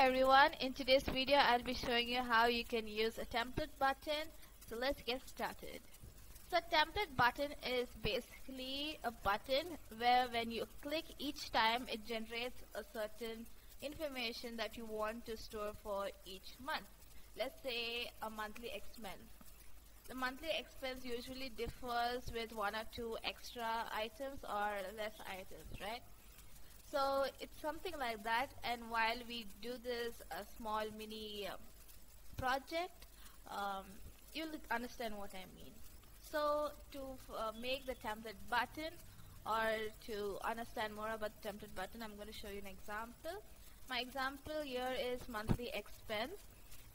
everyone, in today's video I'll be showing you how you can use a template button. So let's get started. So template button is basically a button where when you click each time it generates a certain information that you want to store for each month. Let's say a monthly expense. The monthly expense usually differs with one or two extra items or less items, right? So it's something like that and while we do this a small mini uh, project um, you'll understand what I mean. So to uh, make the template button or to understand more about the template button I'm going to show you an example. My example here is monthly expense.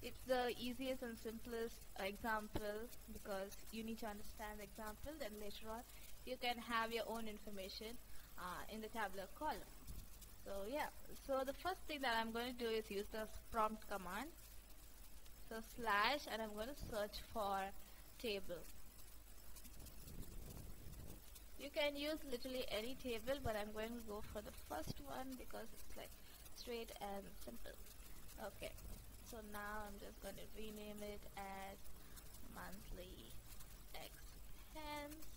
It's the easiest and simplest example because you need to understand the example then later on you can have your own information uh, in the tabular column. So yeah, so the first thing that I'm going to do is use the prompt command. So slash and I'm going to search for table. You can use literally any table but I'm going to go for the first one because it's like straight and simple. Okay, so now I'm just going to rename it as monthly expense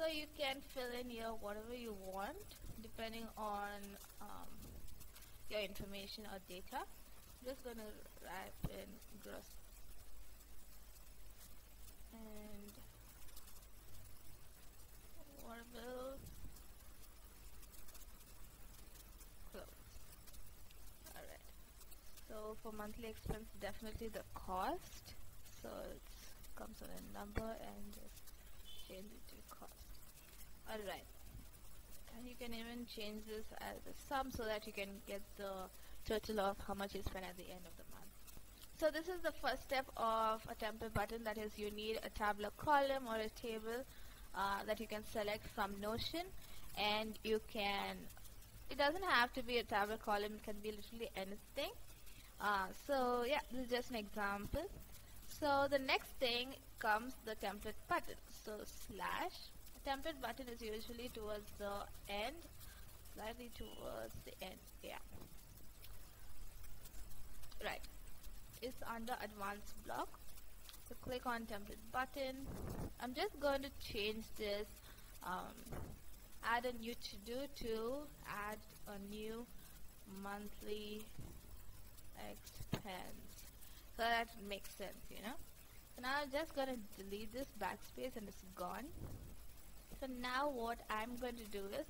so you can fill in here whatever you want depending on um, your information or data. I'm just gonna write in gross. And water bill close alright. So for monthly expense definitely the cost. So it comes on a number and just change it to cost alright. And you can even change this as a sum so that you can get the total of how much you spent at the end of the month. So this is the first step of a template button that is you need a tabular column or a table uh, that you can select from Notion. And you can it doesn't have to be a tabular column it can be literally anything. Uh, so yeah this is just an example. So the next thing comes the template button. So slash template button is usually towards the end slightly towards the end yeah. Right. It's under advanced block. So click on template button. I'm just going to change this um, add a new to do to add a new monthly expense. So that makes sense you know. So now I'm just gonna delete this backspace and it's gone so now what I'm going to do is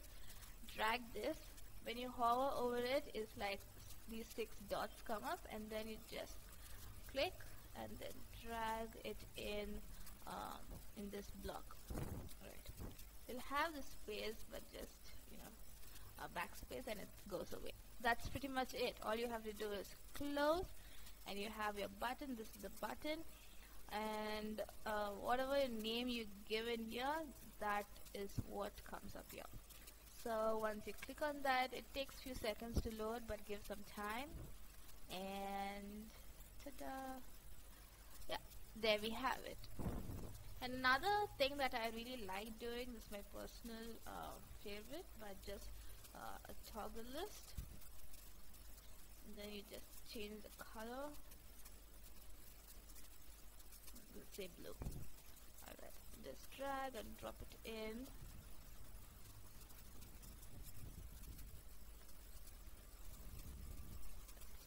drag this. When you hover over it it's like these six dots come up and then you just click and then drag it in um, in this block. Right you'll have the space but just you know a backspace and it goes away. That's pretty much it. All you have to do is close and you have your button. This is the button. And uh, whatever name you give in here that is what comes up here. So once you click on that it takes few seconds to load but give some time. And ta-da. Yeah there we have it. And another thing that I really like doing this is my personal uh, favorite but just uh, a toggle list. And then you just change the color. Let's say blue just drag and drop it in.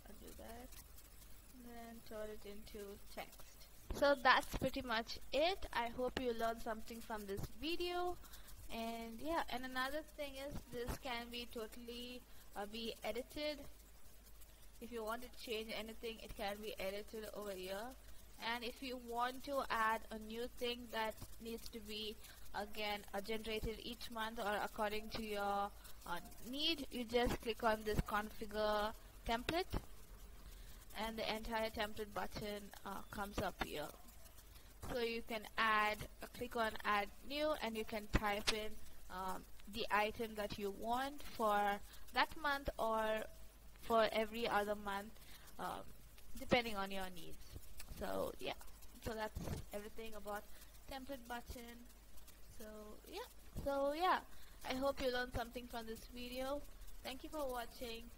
Undo that. And then turn it into text. So that's pretty much it. I hope you learned something from this video. And yeah and another thing is this can be totally uh, be edited. If you want to change anything it can be edited over here and if you want to add a new thing that needs to be again uh, generated each month or according to your uh, need you just click on this configure template. And the entire template button uh, comes up here. So you can add uh, click on add new and you can type in um, the item that you want for that month or for every other month um, depending on your needs so yeah so that's everything about template button so yeah so yeah I hope you learned something from this video. Thank you for watching.